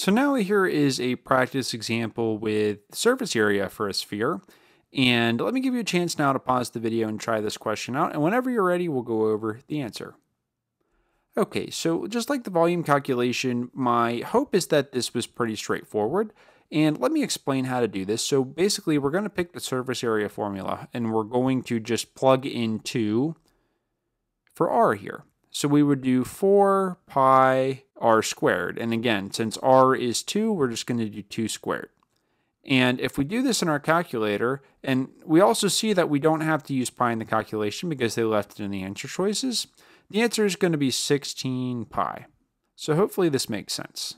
So now here is a practice example with surface area for a sphere. And let me give you a chance now to pause the video and try this question out. And whenever you're ready, we'll go over the answer. Okay, so just like the volume calculation, my hope is that this was pretty straightforward. And let me explain how to do this. So basically, we're going to pick the surface area formula, and we're going to just plug into for r here. So we would do 4 pi r squared. And again, since r is 2, we're just going to do 2 squared. And if we do this in our calculator, and we also see that we don't have to use pi in the calculation because they left it in the answer choices, the answer is going to be 16 pi. So hopefully this makes sense.